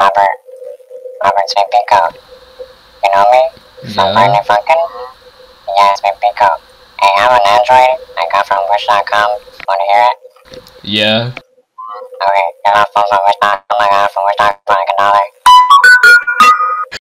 Robert. Robert Smith Pico. You know me? From Yeah. Barney Funkin'? Yeah, it's me Pico. Hey, I'm an android. I got from Wish.com. Wanna hear it? Yeah. Okay, get a phone from Wish.com. I got it from Wish.com.